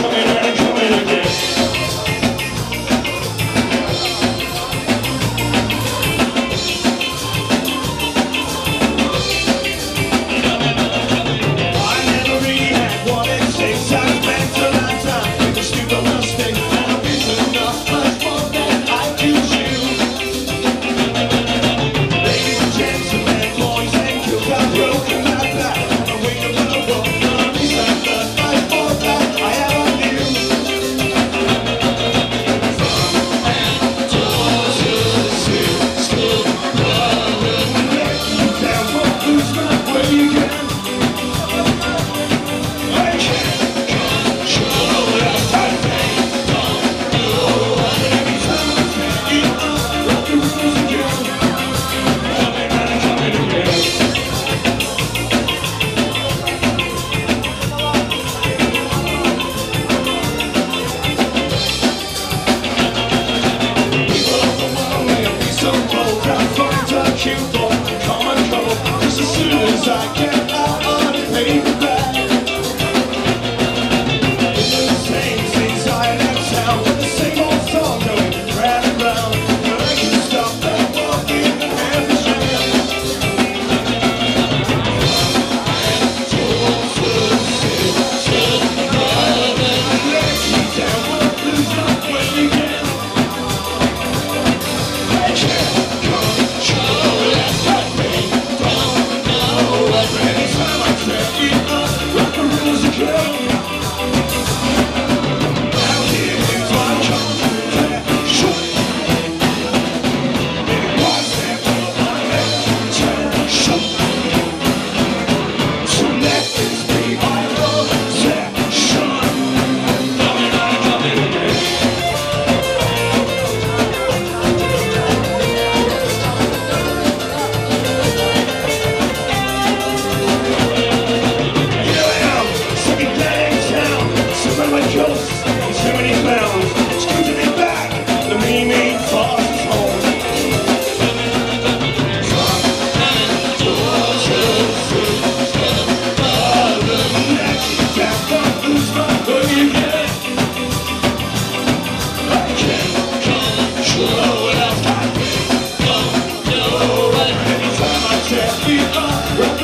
coming in cute. Yes, people.